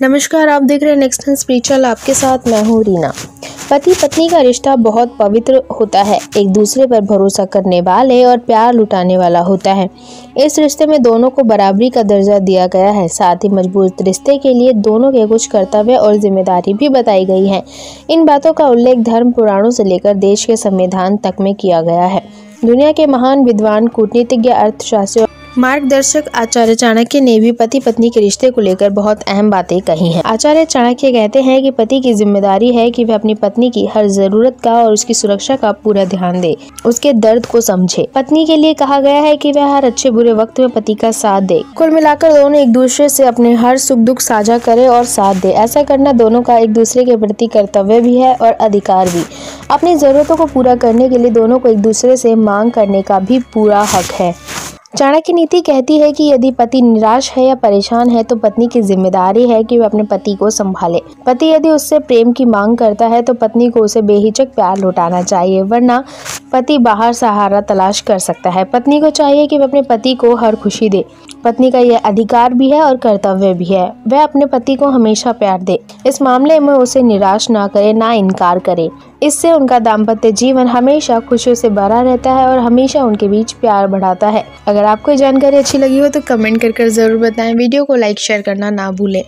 नमस्कार, आप देख रहे हैं नेक्स्ट स्पिरिचुअल आपके साथ मैं हूँ रीना। पति पत्नी का रिश्ता बहुत पवित्र होता है। एक दूसरे पर भरोसा करने वाले और प्यार लुटाने वाला होता है। इस रिश्ते में दोनों को बराबरी का दर्जा दिया गया है। साथ ही मज़बूत रिश्ते के लिए दोनों के कुछ कर्तव्य और ज़िम्मेदारी भी बताई गई है। इन बातों का उल्लेख धर्म पुराणों से लेकर देश के संविधान तक में किया गया है। दुनिया के महान विद्वान, कूटनीतिज्ञ, अर्थशास्त्री मार्गदर्शक आचार्य चाणक्य ने भी पति पत्नी के रिश्ते को लेकर बहुत अहम बातें कही हैं। आचार्य चाणक्य कहते हैं कि पति की ज़िम्मेदारी है कि वह अपनी पत्नी की हर ज़रूरत का और उसकी सुरक्षा का पूरा ध्यान दे, उसके दर्द को समझे। पत्नी के लिए कहा गया है कि वह हर अच्छे बुरे वक्त में पति का साथ दे। कुल मिलाकर दोनों एक दूसरे से अपने हर सुख दुख साझा करे और साथ दे। ऐसा करना दोनों का एक दूसरे के प्रति कर्तव्य भी है और अधिकार भी। अपनी जरूरतों को पूरा करने के लिए दोनों को एक दूसरे से मांग करने का भी पूरा हक है। चाणक्य नीति कहती है कि यदि पति निराश है या परेशान है तो पत्नी की ज़िम्मेदारी है कि वह अपने पति को संभाले। पति यदि उससे प्रेम की मांग करता है तो पत्नी को उसे बेहिचक प्यार लौटाना चाहिए, वरना पति बाहर सहारा तलाश कर सकता है। पत्नी को चाहिए कि वह अपने पति को हर खुशी दे। पत्नी का यह अधिकार भी है और कर्तव्य भी है। वह अपने पति को हमेशा प्यार दे। इस मामले में उसे निराश ना करे, ना इनकार करे। इससे उनका दाम्पत्य जीवन हमेशा खुशियों से भरा रहता है और हमेशा उनके बीच प्यार बढ़ाता है। अगर आपको जानकारी अच्छी लगी हो तो कमेंट कर ज़रूर बताएँ। वीडियो को लाइक, शेयर करना ना भूलें।